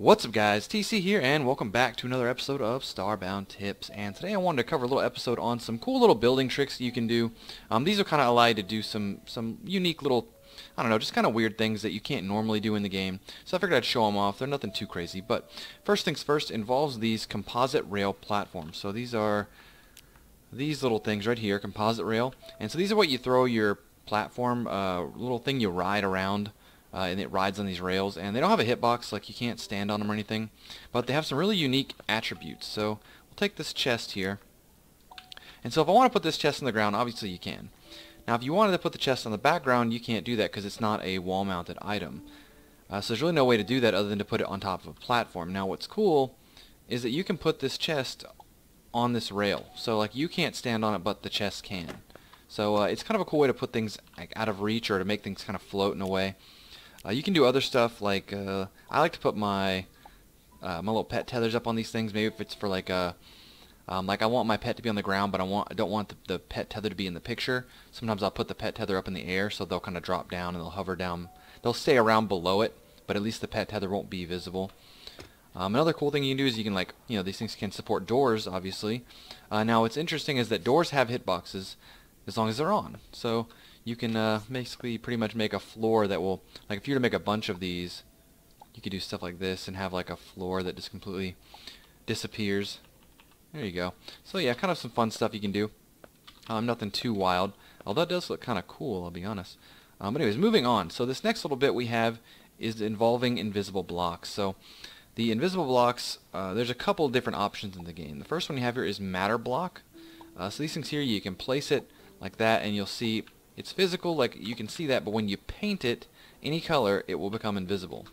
What's up guys, TC here and welcome back to another episode of Starbound Tips and today I wanted to cover a little episode on some cool little building tricks you can do. Um, these are kind of allow you to do some, some unique little, I don't know, just kind of weird things that you can't normally do in the game. So I figured I'd show them off. They're nothing too crazy but first things first involves these composite rail platforms. So these are these little things right here, composite rail. And so these are what you throw your platform, uh, little thing you ride around uh, and it rides on these rails. And they don't have a hitbox, like you can't stand on them or anything, but they have some really unique attributes. So we'll take this chest here. And so if I want to put this chest on the ground, obviously you can. Now if you wanted to put the chest on the background, you can't do that because it's not a wall-mounted item. Uh, so there's really no way to do that other than to put it on top of a platform. Now what's cool is that you can put this chest on this rail. So like you can't stand on it, but the chest can. So uh, it's kind of a cool way to put things like, out of reach or to make things kind of float in a way. Uh, you can do other stuff like uh, I like to put my uh, my little pet tethers up on these things. Maybe if it's for like a um, like I want my pet to be on the ground, but I want I don't want the, the, pet tether to be in the picture. Sometimes I'll put the pet tether up in the air, so they'll kind of drop down and they'll hover down. They'll stay around below it, but at least the pet tether won't be visible. Um, another cool thing you can do is you can like you know these things can support doors, obviously. Uh, now what's interesting is that doors have hitboxes as long as they're on. So you can uh, basically pretty much make a floor that will, like if you were to make a bunch of these, you could do stuff like this and have like a floor that just completely disappears. There you go. So yeah, kind of some fun stuff you can do. Um, nothing too wild, although it does look kind of cool, I'll be honest. Um, but anyways, moving on. So this next little bit we have is involving invisible blocks. So the invisible blocks, uh, there's a couple different options in the game. The first one you have here is matter block. Uh, so these things here, you can place it like that, and you'll see it's physical, like you can see that, but when you paint it any color, it will become invisible.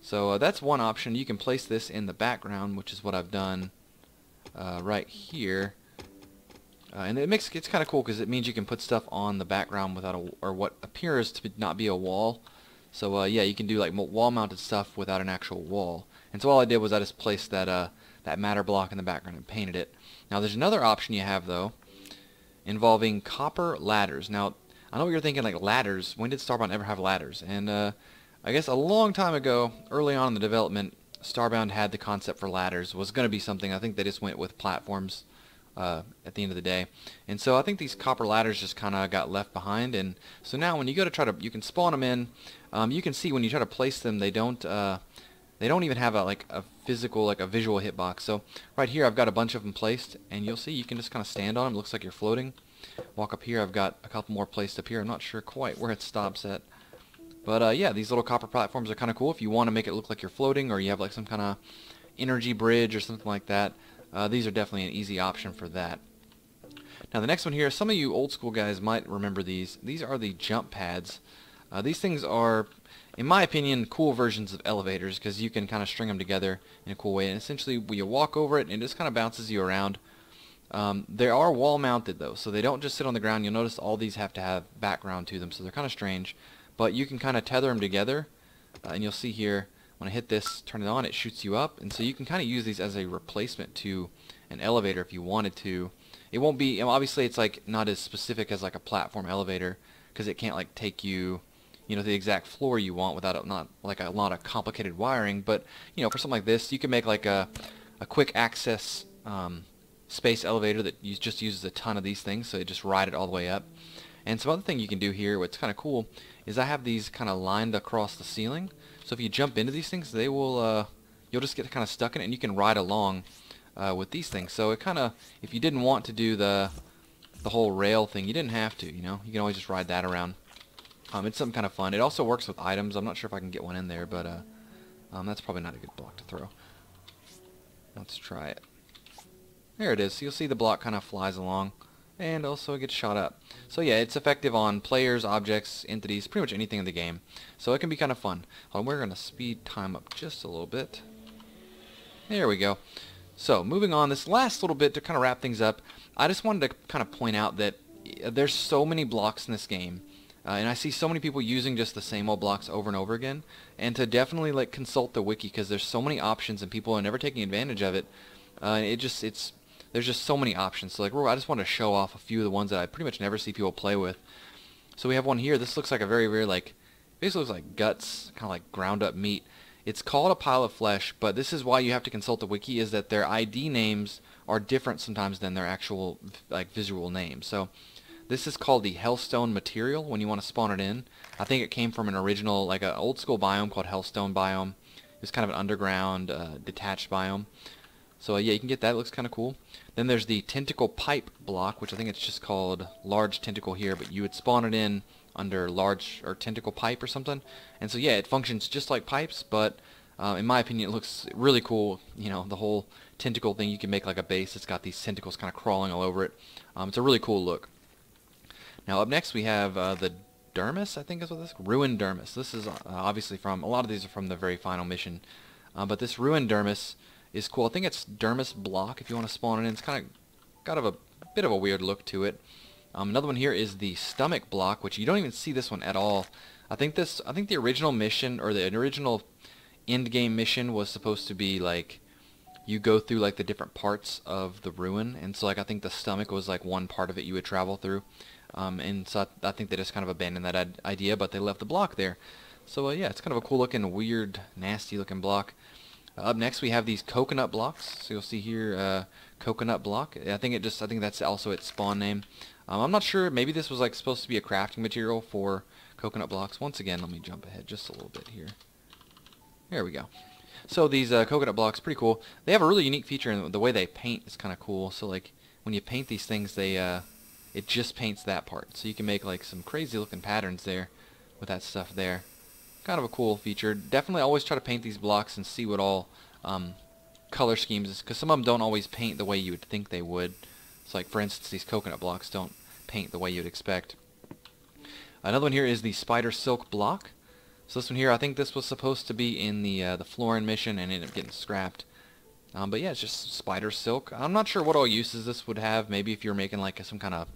So uh, that's one option. You can place this in the background, which is what I've done uh, right here. Uh, and it makes it's kind of cool because it means you can put stuff on the background without a or what appears to not be a wall. So uh, yeah, you can do like wall-mounted stuff without an actual wall. And so all I did was I just placed that uh, that matter block in the background and painted it. Now there's another option you have though, involving copper ladders. Now I know what you're thinking like ladders. When did Starbound ever have ladders? And uh, I guess a long time ago, early on in the development, Starbound had the concept for ladders. It was going to be something. I think they just went with platforms uh, at the end of the day. And so I think these copper ladders just kind of got left behind. And so now when you go to try to, you can spawn them in. Um, you can see when you try to place them, they don't. Uh, they don't even have a like a physical like a visual hitbox. So right here I've got a bunch of them placed, and you'll see you can just kind of stand on them. It looks like you're floating. Walk up here, I've got a couple more placed up here. I'm not sure quite where it stops at. But uh, yeah, these little copper platforms are kind of cool if you want to make it look like you're floating or you have like some kind of energy bridge or something like that. Uh, these are definitely an easy option for that. Now the next one here, some of you old school guys might remember these. These are the jump pads. Uh, these things are, in my opinion, cool versions of elevators because you can kind of string them together in a cool way. And essentially, you walk over it and it just kind of bounces you around. Um, they are wall mounted though, so they don't just sit on the ground. You'll notice all these have to have background to them, so they're kind of strange. But you can kind of tether them together, uh, and you'll see here when I hit this, turn it on, it shoots you up. And so you can kind of use these as a replacement to an elevator if you wanted to. It won't be, obviously it's like not as specific as like a platform elevator because it can't like take you, you know, the exact floor you want without a, not like a lot of complicated wiring. But, you know, for something like this, you can make like a, a quick access um, space elevator that just uses a ton of these things, so you just ride it all the way up. And some other thing you can do here, what's kind of cool, is I have these kind of lined across the ceiling. So if you jump into these things, they will, uh, you'll just get kind of stuck in it, and you can ride along uh, with these things. So it kind of, if you didn't want to do the the whole rail thing, you didn't have to, you know. You can always just ride that around. Um, it's something kind of fun. It also works with items. I'm not sure if I can get one in there, but uh, um, that's probably not a good block to throw. Let's try it. There it is. You'll see the block kind of flies along and also it gets shot up. So yeah, it's effective on players, objects, entities, pretty much anything in the game. So it can be kind of fun. Well, we're going to speed time up just a little bit. There we go. So moving on, this last little bit to kind of wrap things up, I just wanted to kind of point out that uh, there's so many blocks in this game. Uh, and I see so many people using just the same old blocks over and over again. And to definitely like consult the wiki because there's so many options and people are never taking advantage of it. Uh, it just it's there's just so many options. So like I just want to show off a few of the ones that I pretty much never see people play with. So we have one here. This looks like a very very like basically looks like guts, kind of like ground up meat. it's called a pile of flesh, but this is why you have to consult the wiki, is that their ID names are different sometimes than their actual like visual names. So this is called the Hellstone material when you want to spawn it in. I think it came from an original, like an old school biome called Hellstone biome. It's kind of an underground, uh, detached biome. So uh, yeah, you can get that. It looks kind of cool. Then there's the tentacle pipe block, which I think it's just called large tentacle here, but you would spawn it in under large or tentacle pipe or something. And so yeah, it functions just like pipes, but uh, in my opinion, it looks really cool. You know, the whole tentacle thing. You can make like a base. It's got these tentacles kind of crawling all over it. Um, it's a really cool look. Now up next we have uh, the Dermis, I think is what this Ruined Dermis. This is uh, obviously from a lot of these are from the very final mission, uh, but this Ruined Dermis is cool. I think it's Dermis block if you want to spawn it in. It's kind of got of a bit of a weird look to it. Um, another one here is the stomach block, which you don't even see this one at all. I think this, I think the original mission or the original end game mission was supposed to be like you go through like the different parts of the ruin, and so like I think the stomach was like one part of it you would travel through, um, and so I, I, think they just kind of abandoned that idea, but they left the block there. So uh, yeah, it's kind of a cool looking, weird, nasty looking block. Up next we have these coconut blocks. So you'll see here, uh, coconut block. I think it just, I think that's also its spawn name. Um, I'm not sure. Maybe this was like supposed to be a crafting material for coconut blocks. Once again, let me jump ahead just a little bit here. There we go. So these uh, coconut blocks, pretty cool. They have a really unique feature, and the way they paint is kind of cool. So like when you paint these things, they uh, it just paints that part. So you can make like some crazy looking patterns there with that stuff there. Kind of a cool feature. Definitely always try to paint these blocks and see what all um, color schemes is, because some of them don't always paint the way you would think they would. It's like, for instance, these coconut blocks don't paint the way you'd expect. Another one here is the spider silk block. So this one here, I think this was supposed to be in the uh, the Floran mission and ended up getting scrapped. Um, but yeah, it's just spider silk. I'm not sure what all uses this would have. Maybe if you're making like some kind of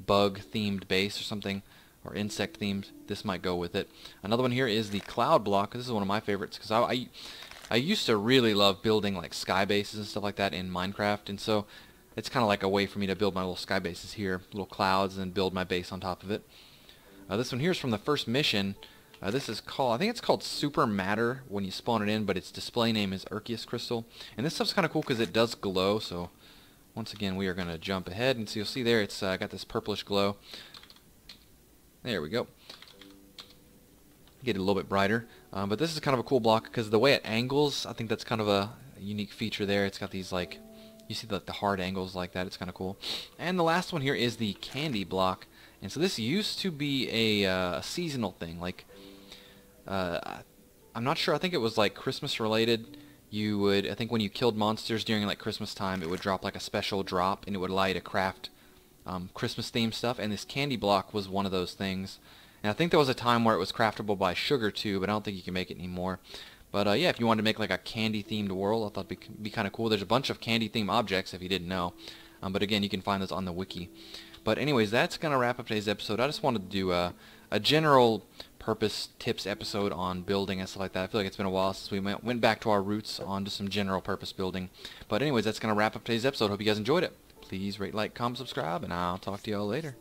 bug-themed base or something, or insect-themed, this might go with it. Another one here is the cloud block. This is one of my favorites because I, I, I used to really love building like sky bases and stuff like that in Minecraft, and so it's kind of like a way for me to build my little sky bases here, little clouds, and build my base on top of it. Uh, this one here is from the first mission. Uh, this is called, I think it's called Super Matter when you spawn it in, but its display name is Erchius Crystal. And this stuff's kind of cool because it does glow, so once again we are going to jump ahead, and so you'll see there it's uh, got this purplish glow. There we go. Get it a little bit brighter. Um, but this is kind of a cool block because the way it angles, I think that's kind of a unique feature there. It's got these like you see the, the hard angles like that. It's kind of cool. And the last one here is the candy block. And so this used to be a, uh, seasonal thing. Like, uh, I'm not sure. I think it was like Christmas related. You would, I think when you killed monsters during like Christmas time, it would drop like a special drop and it would allow you to craft um, Christmas themed stuff. And this candy block was one of those things. And I think there was a time where it was craftable by sugar too, but I don't think you can make it anymore. But uh, yeah, if you wanted to make like a candy-themed world, I thought it'd be, be kind of cool. There's a bunch of candy-themed objects if you didn't know. Um, but again, you can find those on the wiki. But anyways, that's going to wrap up today's episode. I just wanted to do a, a general purpose tips episode on building and stuff like that. I feel like it's been a while since we went, went back to our roots onto some general purpose building. But anyways, that's going to wrap up today's episode. Hope you guys enjoyed it. Please rate, like, comment, subscribe, and I'll talk to y'all later.